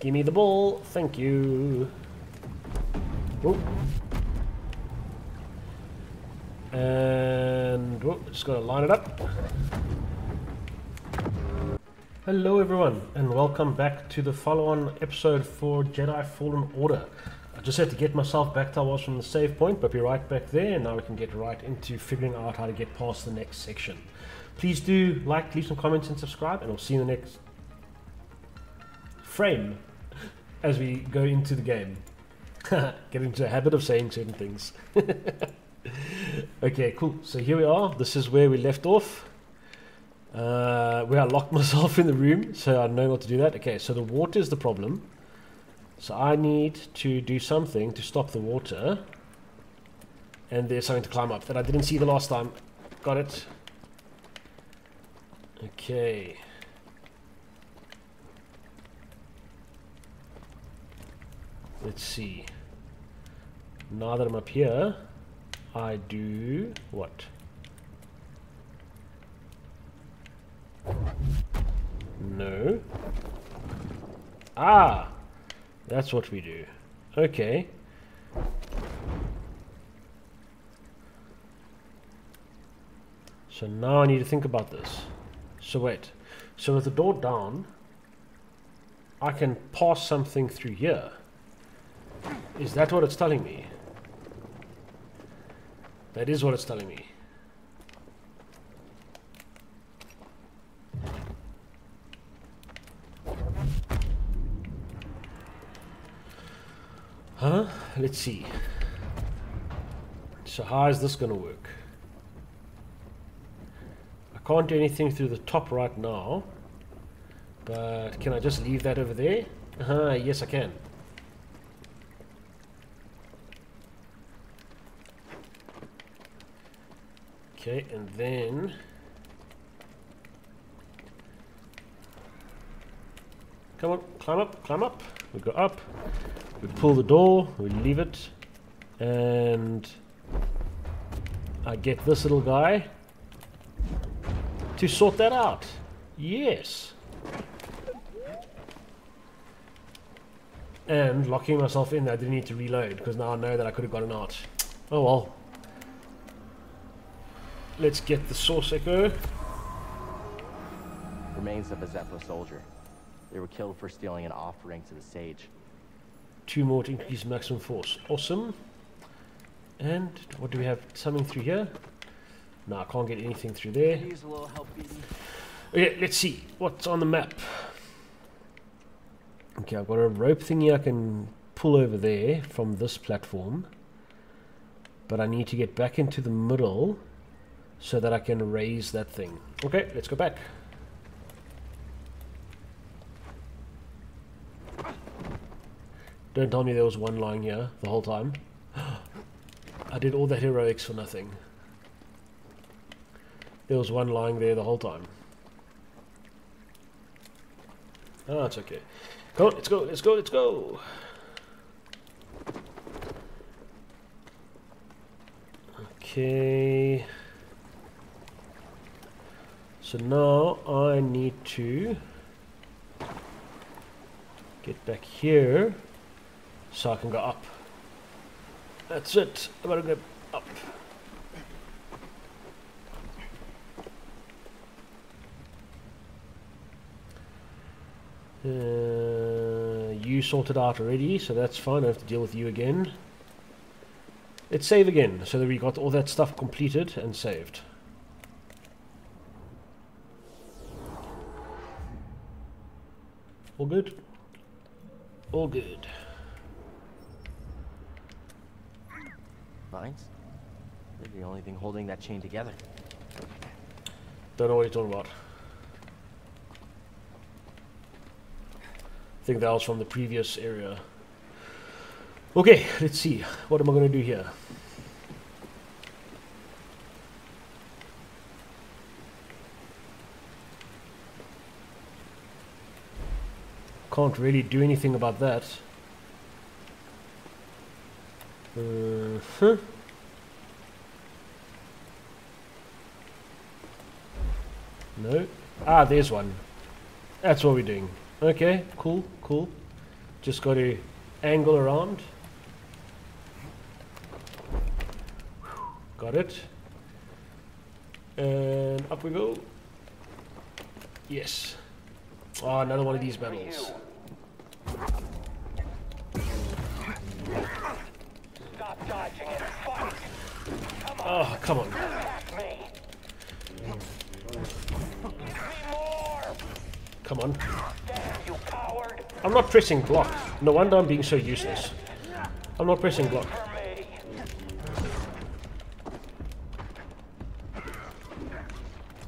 Give me the ball. Thank you. Oh. And oh, just gotta line it up. Hello everyone, and welcome back to the follow-on episode for Jedi Fallen Order. I just had to get myself back to where I was from the save point, but we're right back there, and now we can get right into figuring out how to get past the next section. Please do like, leave some comments, and subscribe, and we'll see you in the next frame as we go into the game. Get into a habit of saying certain things. okay, cool. So here we are. This is where we left off. Uh, where I locked myself in the room, so I know not to do that. Okay, so the water is the problem. So I need to do something to stop the water. And there's something to climb up that I didn't see the last time. Got it. Okay. Let's see. Now that I'm up here, I do what? No. Ah! That's what we do. Okay. So now I need to think about this. So wait. So with the door down, I can pass something through here. Is that what it's telling me? That is what it's telling me. Huh? Let's see. So how is this going to work? I can't do anything through the top right now. But can I just leave that over there? Uh -huh, yes I can. Okay, and then come on, climb up, climb up. We go up, we pull the door, we leave it, and I get this little guy to sort that out. Yes. And locking myself in, I didn't need to reload because now I know that I could have gotten out. Oh well. Let's get the source echo. Remains of a Zeffo soldier. They were killed for stealing an offering to the sage. Two more to increase maximum force. Awesome. And what do we have? Something through here? No, I can't get anything through there. Use a little help beating. Okay, let's see. What's on the map? Okay, I've got a rope thingy I can pull over there from this platform. But I need to get back into the middle so that I can raise that thing. Okay, let's go back. Don't tell me there was one lying here the whole time. I did all that heroics for nothing. There was one lying there the whole time. Oh, it's okay. Come on, let's go, let's go, let's go! Okay... So now I need to get back here so I can go up. That's it. I'm gonna go up. Uh, you sorted out already, so that's fine. I have to deal with you again. Let's save again, so that we got all that stuff completed and saved. All good? All good. Vines? They're the only thing holding that chain together. Don't know what you're talking about. I think that was from the previous area. Okay, let's see. What am I going to do here? Can't really do anything about that. Uh -huh. No. Ah, there's one. That's what we're doing. Okay, cool, cool. Just got to angle around. Got it. And up we go. Yes. Oh, another one of these battles. Stop dodging and fight! Oh, come on. Attack me! Three more! Come on. Damn you coward! I'm not pressing block. No wonder I'm being so useless. I'm not pressing block.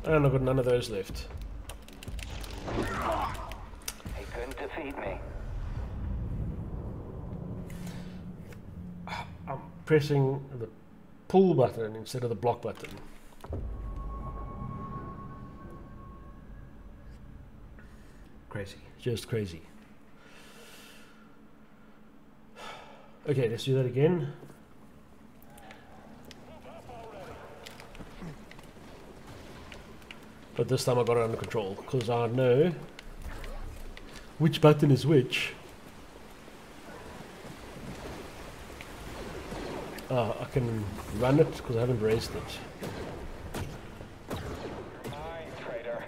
And I've got none of those left. He couldn't defeat me. I'm pressing the pull button instead of the block button. Crazy. Just crazy. Okay, let's do that again. But this time I got it under control because I know which button is which. Uh, I can run it because I haven't raised it. Aye, traitor.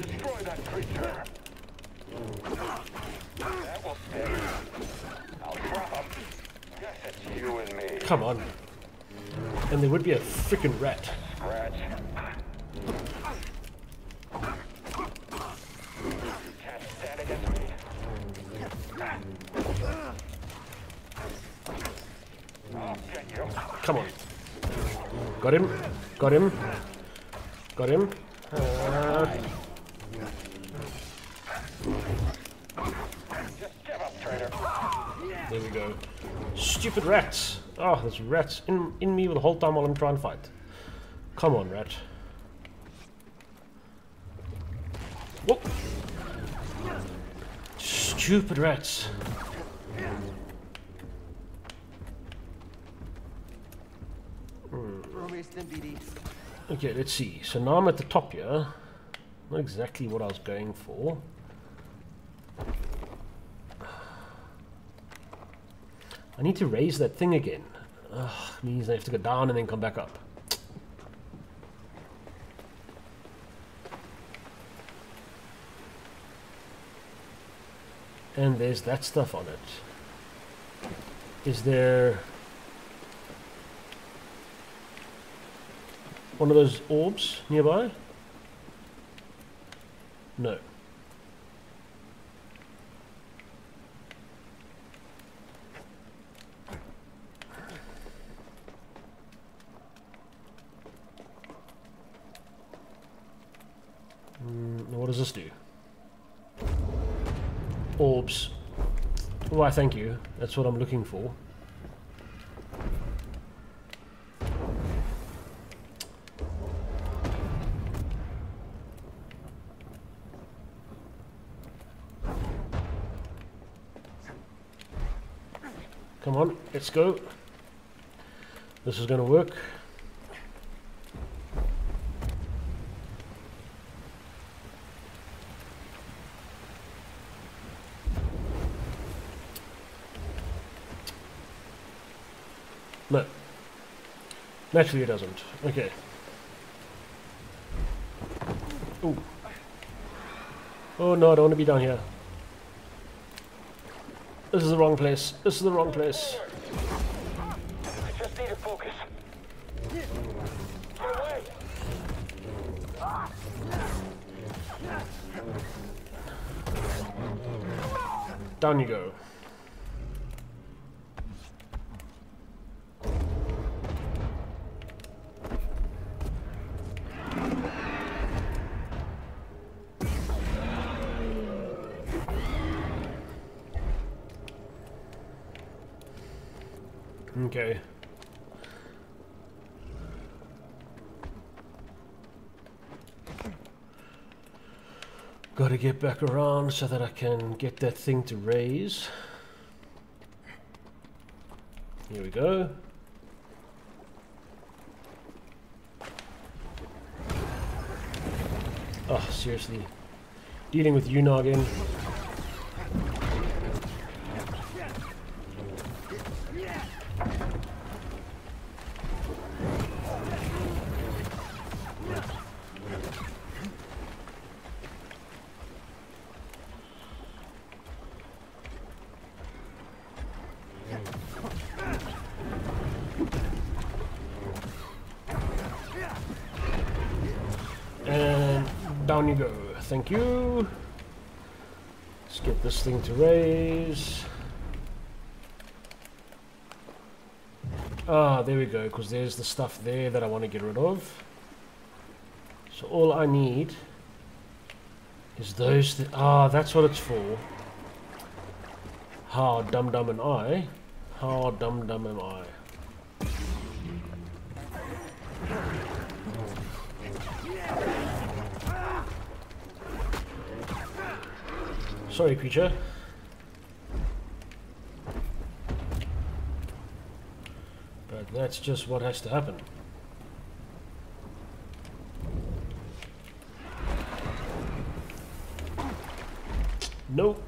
Destroy that creature. That will stay. I'll drop him. Guess it's you and me. Come on. And there would be a freaking rat. Got him. Got him. Uh, there we go. Stupid rats. Oh, there's rats in, in me the whole time while I'm trying to fight. Come on, rat. Whoop. Stupid rats. Okay, let's see. So now I'm at the top here. Not exactly what I was going for. I need to raise that thing again. Ugh, means I have to go down and then come back up. And there's that stuff on it. Is there one of those orbs nearby? No. Mm, what does this do? Orbs. Why, thank you. That's what I'm looking for. Come on, let's go. This is going to work. No. Naturally it doesn't. Okay. Ooh. Oh no, I don't want to be down here. This is the wrong place. This is the wrong place. I just need to focus. Get away! Down you go. Okay. Got to get back around so that I can get that thing to raise. Here we go. Oh, seriously. Dealing with you now Thank you. Let's get this thing to raise. Ah, there we go, because there's the stuff there that I want to get rid of. So all I need is those... Th ah, that's what it's for. How dumb dumb am I? How dumb dumb am I? Sorry, creature. But that's just what has to happen. Nope.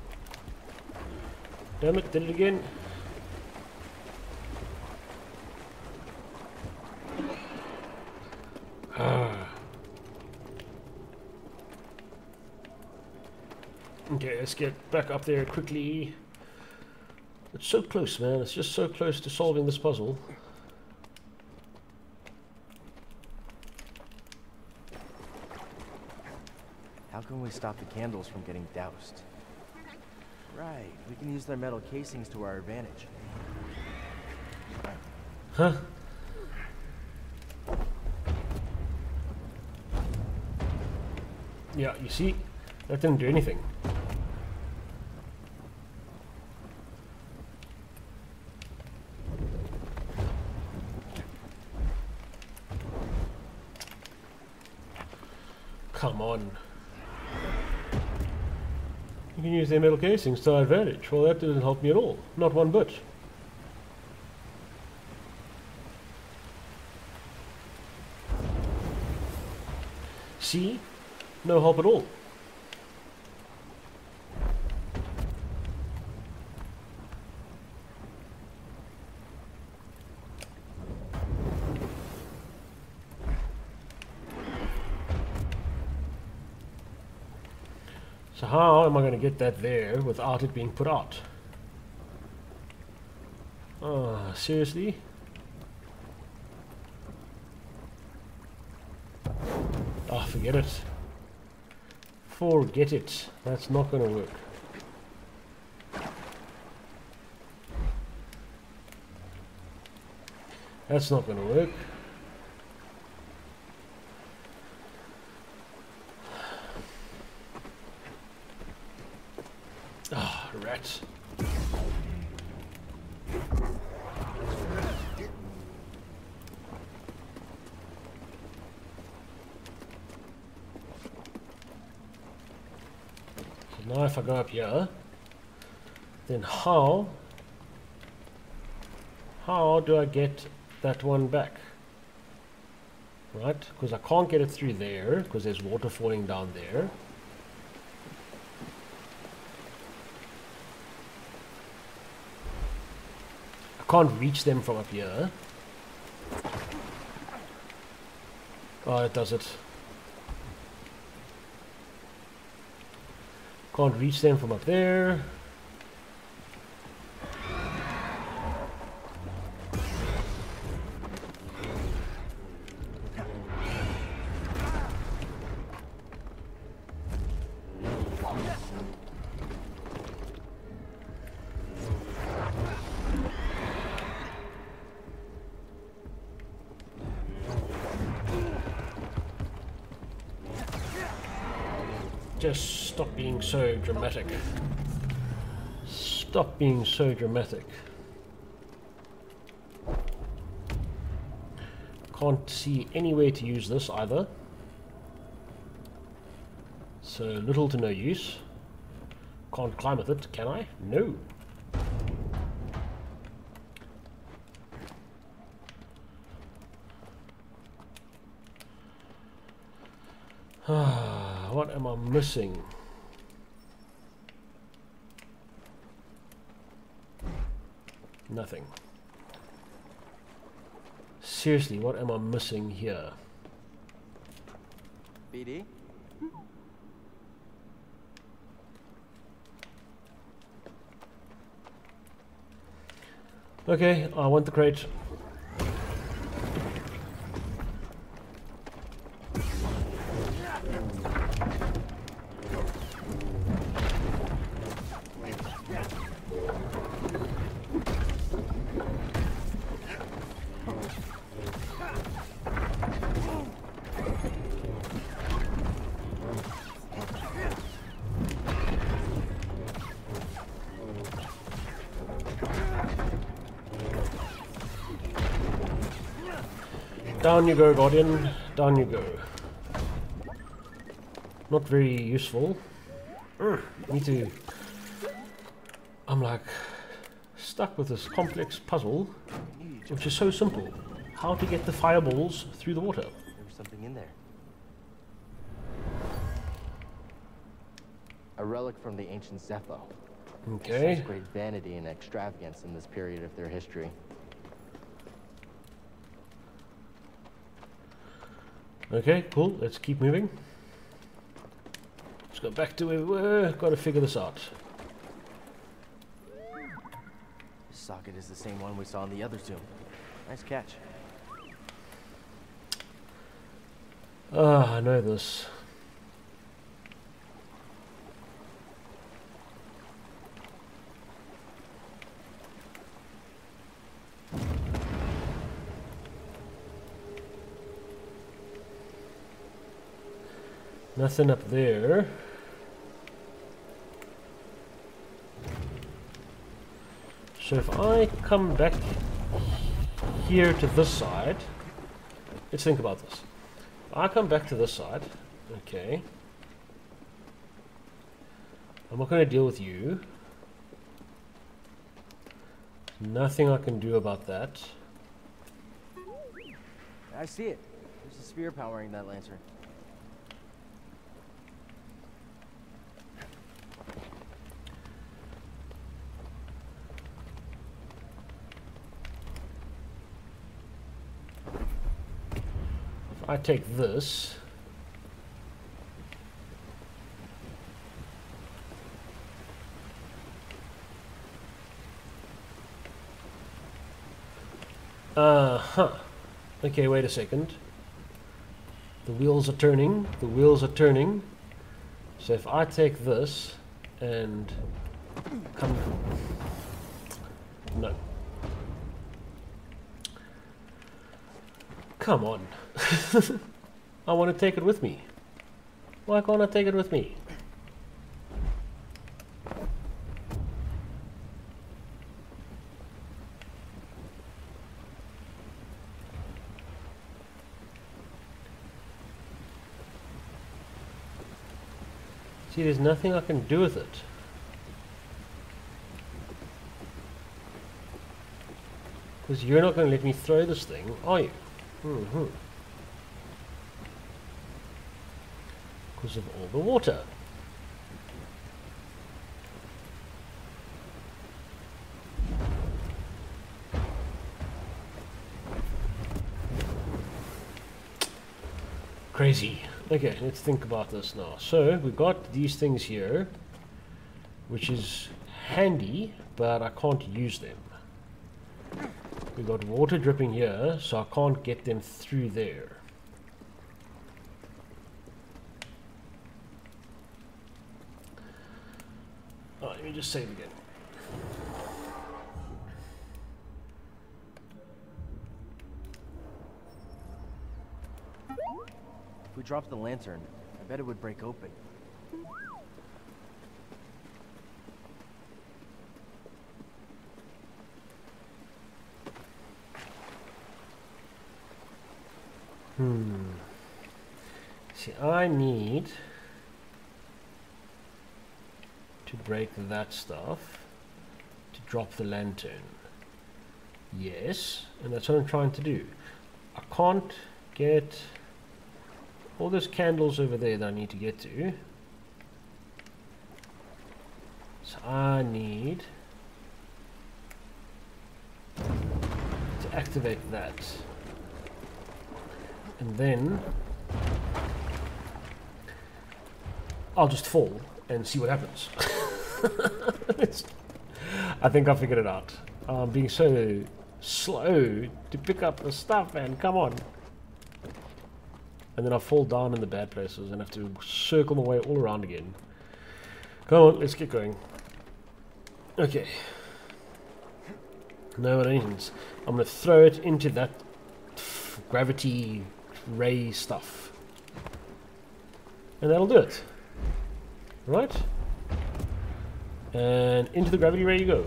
Damn it, did it again. Okay, let's get back up there quickly. It's so close, man. It's just so close to solving this puzzle. How can we stop the candles from getting doused? Right, we can use their metal casings to our advantage. Huh? Yeah, you see? That didn't do anything. Come on. You can their metal casings to advantage. Well, that didn't help me at all. Not one bit. See? No help at all. So how am I going to get that there without it being put out? Ah, seriously? Ah, forget it. Forget it. That's not going to work. That's not going to work. Ah, rats. So now if I go up here, then how, how do I get that one back? Right, because I can't get it through there, because there's water falling down there. I can't reach them from up here. Oh, it does it. Can't reach them from up there. Dramatic. Stop being so dramatic. Can't see any way to use this either. So little to no use. Can't climb with it, can I? No. what am I missing? Nothing. Seriously, what am I missing here? BD? Okay, I want the crate. Down you go, Guardian. Down you go. Not very useful. Mm. Ugh, need to... I'm like stuck with this complex puzzle, which is so simple. How to get the fireballs through the water. There was something in there. A relic from the ancient Zeffo. Okay. Great vanity and extravagance in this period of their history. Okay, cool. Let's keep moving. Let's go back to where we were. Got to figure this out. This socket is the same one we saw in the other tomb. Nice catch. Ah, I know this. Nothing up there. So if I come back here to this side, let's think about this. I come back to this side. Okay. I'm not going to deal with you. Nothing I can do about that. I see it. There's a spear powering that lantern. Take this. Uh huh. Okay, wait a second. The wheels are turning. The wheels are turning. So if I take this and come. No. Come on. I want to take it with me. Why can't I take it with me? See, there's nothing I can do with it. Because you're not going to let me throw this thing, are you? Mm-hmm. Because of all the water. Crazy. Okay, let's think about this now. So, we've got these things here, which is handy, but I can't use them. We've got water dripping here, so I can't get them through there. Oh, let me just save again. If we dropped the lantern, I bet it would break open. Hmm. See, I need to break that stuff to drop the lantern. Yes, and that's what I'm trying to do. I can't get all those candles over there that I need to get to. So I need to activate that. And then I'll just fall and see what happens. I think I figured it out. I'm being so slow to pick up the stuff, man. Come on. And then I fall down in the bad places and have to circle my way all around again. Come on, let's get going. Okay. Now what I'm going to throw it into that gravity ray stuff. And that'll do it. Right? And into the gravity ray you go.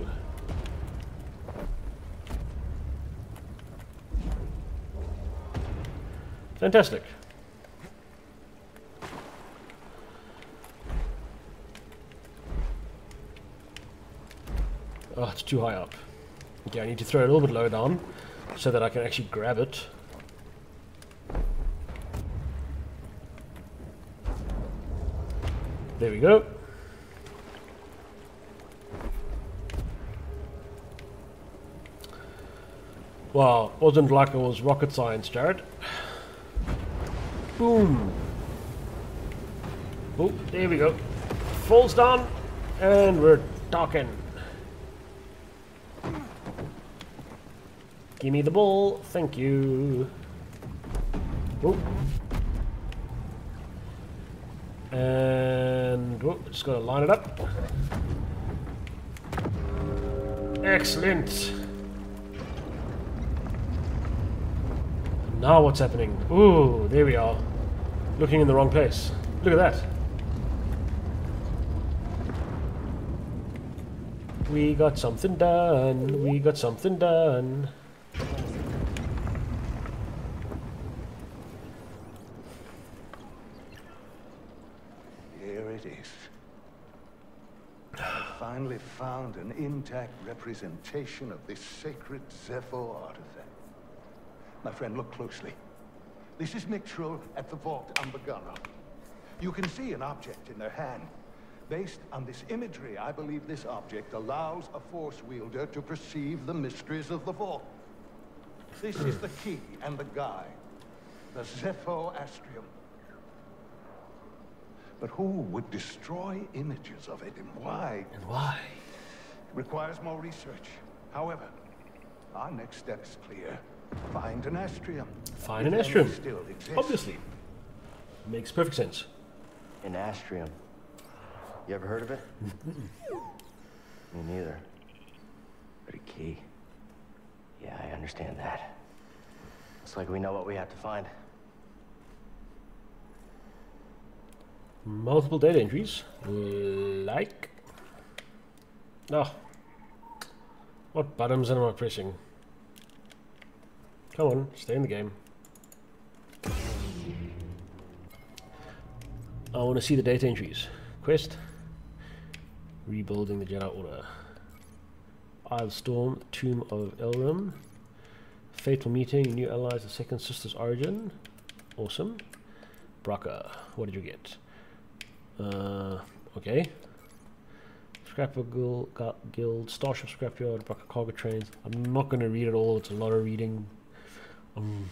Fantastic. Oh, it's too high up. Okay, I need to throw it a little bit lower down so that I can actually grab it. There we go. Wow, wasn't like it was rocket science, Jared. Boom. Oh, there we go. Falls down, and we're talking. Give me the ball, thank you. And oh, just gotta line it up. Excellent. Now what's happening? Ooh, there we are. Looking in the wrong place. Look at that. We got something done. We got something done. Here it is. I finally found an intact representation of this sacred Zeffo artifact. My friend, look closely. This is Miktrull at the Vault on Bogano. You can see an object in their hand. Based on this imagery, I believe this object allows a Force wielder to perceive the mysteries of the Vault. This is the key and the guide. The Zeffo Astrium. But who would destroy images of it and why? And why? It Requires more research. However, our next step is clear. Find an astrium. Find If an astrium. Still. Obviously. Makes perfect sense. An astrium. You ever heard of it? Me neither. But a key. Yeah, I understand that. Looks like we know what we have to find. Multiple data entries. Like. Oh. What buttons am I pressing? Come on, stay in the game. I want to see the data entries. Quest. Rebuilding the Jedi Order. Eye of Storm, Tomb of Eilram. Fatal Meeting, New Allies, the Second Sister's Origin. Awesome. Bracca, what did you get? Uh, okay. Scrapper Guild, Guild, Starship Scrapyard, Bracca Cargo Trains. I'm not going to read it all, it's a lot of reading. I'm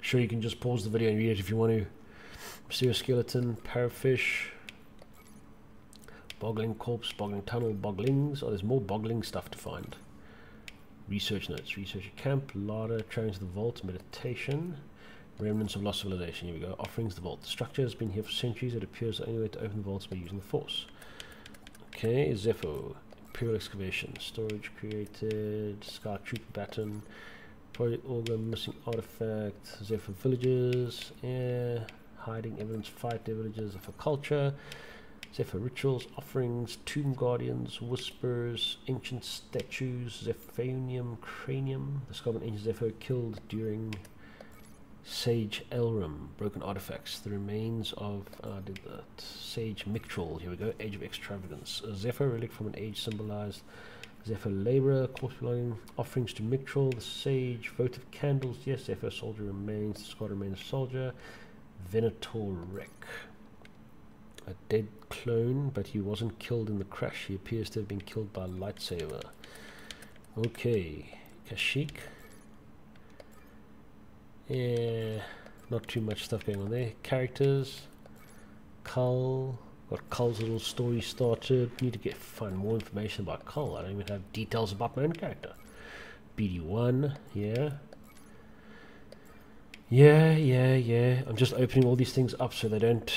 sure you can just pause the video and read it if you want to. Mysterious Skeleton, Parafish, Bogling Corpse, Bogling Tunnel, Boglings. Oh, there's more Bogling stuff to find. Research notes, Research Camp, Trains to the Vault, Meditation. Remnants of Lost Civilization. Here we go. Offerings the vault. The structure has been here for centuries. It appears the only way to open the vaults by using the force. Okay, Zeffo. Imperial excavation. Storage created. Scar Trooper baton. Project Auger. Missing artifact. Zeffo villages. Yeah. Hiding evidence. Fight villages. of a culture. Zeffo rituals. Offerings. Tomb guardians. Whispers. Ancient statues. Zephonium cranium. The Scarman ancient Zeffo killed during Sage Eilram, broken artifacts, the remains of uh, did that Sage Miktrull. Here we go, Age of Extravagance, a Zeffo relic from an age symbolized Zeffo Laborer, corpse belonging, offerings to Miktrull, the Sage, votive candles. Yes, Zeffo soldier remains, the squad remains soldier. Venator wreck, a dead clone, but he wasn't killed in the crash. He appears to have been killed by lightsaber. Okay, Kashyyyk. Yeah, not too much stuff going on there. Characters, Cal, got Cal's little story started. Need to get find more information about Cal. I don't even have details about my own character. BD1, yeah. Yeah, yeah, yeah. I'm just opening all these things up so they don't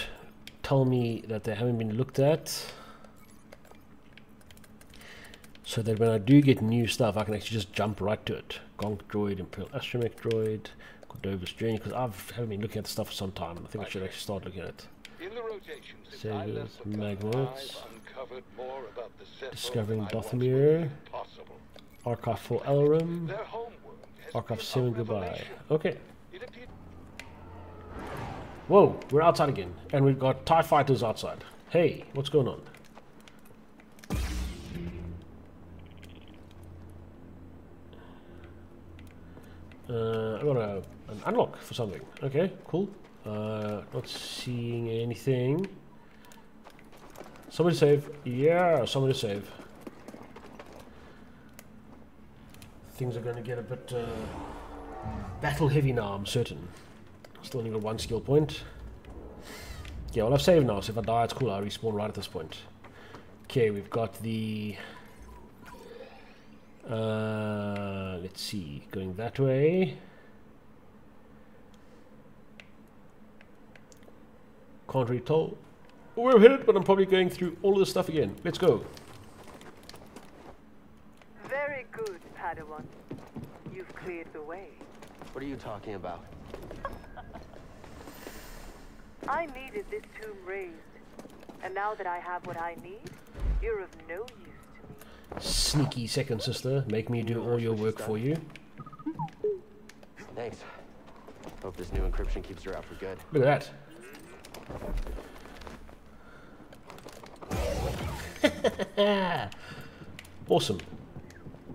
tell me that they haven't been looked at. So that when I do get new stuff, I can actually just jump right to it. Gonk droid, Imperial Astromech droid, Cordova's journey, because I've haven't been looking at the stuff for some time. I think I should actually start looking at it. In the rotation since Saviors, I left the planet, Magnets. I've uncovered more about the Zeffo Discovering than I once Dathomir. believed possible. Archive 4 Eilram, Their homeworld has Archive been a 7 goodbye. Okay, Whoa, we're outside again. And we've got TIE fighters outside. Hey, what's going on? Uh, I got a, an unlock for something. Okay, cool. Uh, not seeing anything. Somebody save. Yeah, somebody save. Things are going to get a bit uh, battle heavy now, I'm certain. Still only got one skill point. Yeah, well I've saved now, so if I die it's cool, I respawn right at this point. Okay, we've got the... Uh, let's see, going that way. Can't really tell where I'm headed, but I'm probably going through all of this stuff again. Let's go. Very good, Padawan. You've cleared the way. What are you talking about? I needed this tomb raised. And now that I have what I need, you're of no use to me. Sneaky second sister, make me do all your work for you. Thanks. Hope this new encryption keeps her out for good. Look at that. awesome.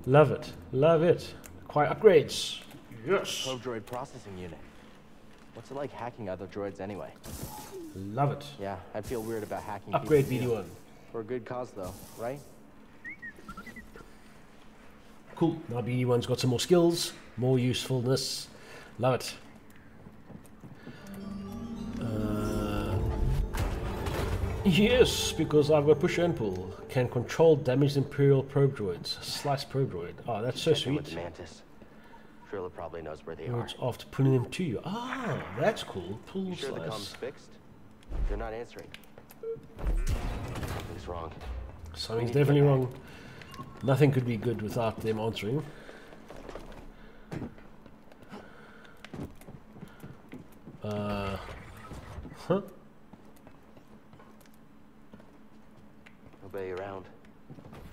Love it. Love it. Quite upgrades. Yes. Probe droid processing unit. What's it like hacking other droids anyway? Love it. Yeah, I'd feel weird about hacking Upgrade people, BD1. For a good cause though, right? Cool. Now BD1's got some more skills, more usefulness. Love it. Yes, because I've got push and pull. Can control damaged Imperial probe droids. Slice probe droid. Oh, that's so with sweet. the Mantis. Trilla probably knows where they are. Words after pulling them to you. Ah, that's cool. Pull You sure the slice. comms fixed? They're not answering. Something's wrong. Something's need to get definitely wrong. Nothing could be good without them answering. Uh, huh? Nobody around.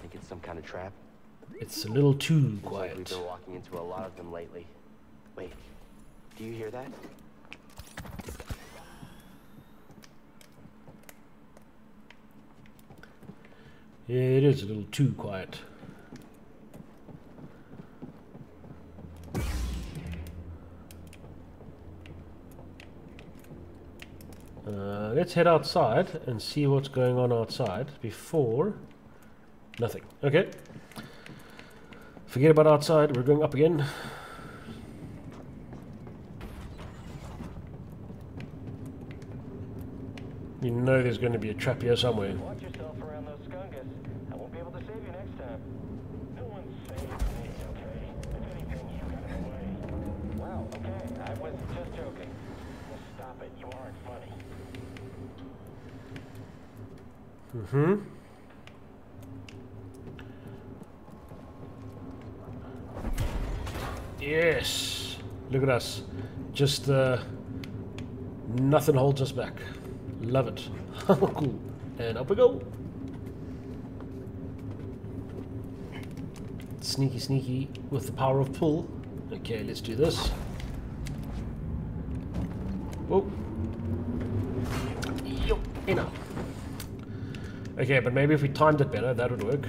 Think it's some kind of trap? It's a little too Seems like quiet. we've been walking into a lot of them lately. Wait, do you hear that? Yeah, it is a little too quiet. Uh, let's head outside and see what's going on outside before... Nothing. Okay. Forget about outside, we're going up again. You know there's going to be a trap here somewhere. Watch yourself around those skungus. I won't be able to save you next time. No one saved me, okay? If anything, you got away. Wow, okay, I was just joking. Well, stop it. You aren't funny. Mm-hmm. Yes. Look at us. Just uh, nothing holds us back. Love it. cool. And up we go. Sneaky, sneaky with the power of pull. Okay, let's do this. Okay, but maybe if we timed it better, that would work.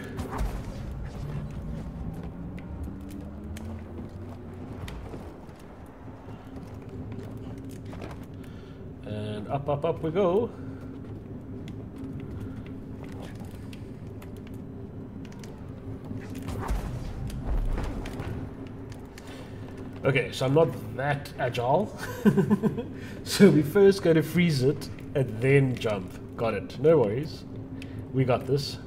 And up, up, up we go. Okay, so I'm not that agile. so we first go to freeze it and then jump. Got it. No worries. We got this.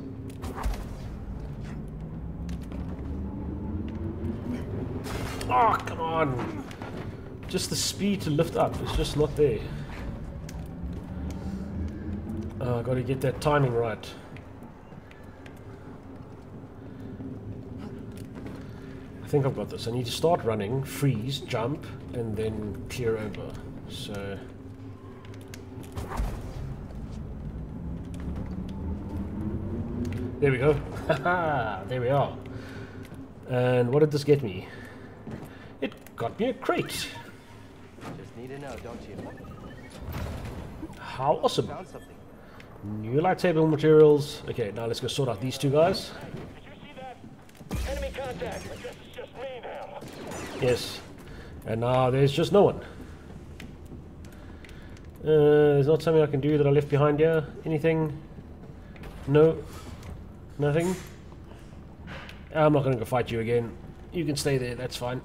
Oh, come on. Just the speed to lift up. It's just not there. Oh, I gotta get that timing right. I think I've got this. I need to start running, freeze, jump, and then clear over. So... There we go. There we are. And what did this get me? It got me a crate. Just need to know, don't you? How awesome. Found something. New lightsaber materials. Okay, now let's go sort out these two guys. Did you see that? Enemy contact. I guess it's just me now. Yes. And now there's just no one. Uh, there's not something I can do that I left behind here. Anything? No. Nothing. I'm not going to go fight you again. You can stay there, that's fine.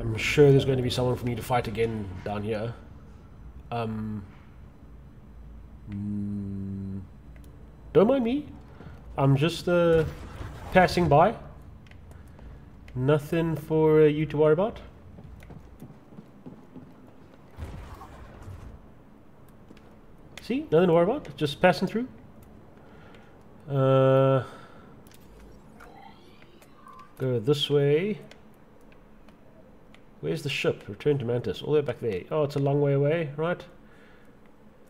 I'm sure there's going to be someone for me to fight again down here. Um, mm, don't mind me. I'm just uh, passing by. Nothing for uh, you to worry about. See, nothing to worry about. Just passing through. Uh, go this way. Where's the ship? Return to Mantis. All the way back there. Oh, it's a long way away, right?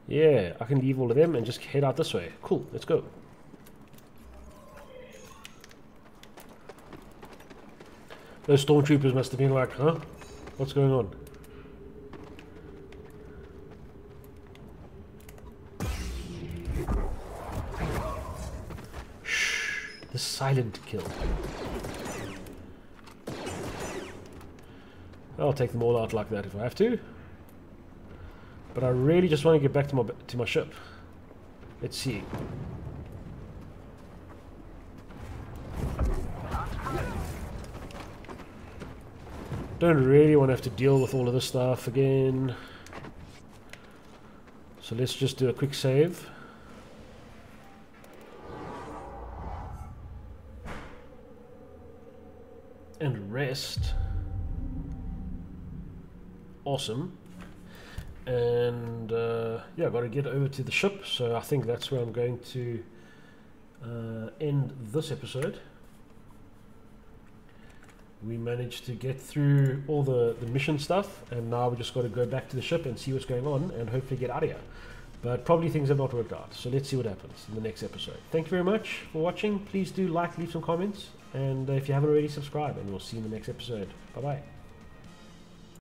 Yeah, I can leave all of them and just head out this way. Cool, let's go. Those stormtroopers must have been like, huh? What's going on? Silent kill. I'll take them all out like that if I have to. But I really just want to get back to my to my ship. Let's see. Don't really want to have to deal with all of this stuff again. So let's just do a quick save. Rest. Awesome. And uh, yeah, I've got to get over to the ship. So I think that's where I'm going to uh, end this episode we managed to get through all the, the mission stuff and now we just got to go back to the ship and see what's going on and hopefully get out of here but probably things have not worked out so let's see what happens in the next episode thank you very much for watching please do like leave some comments and if you haven't already subscribe and we'll see you in the next episode. Bye bye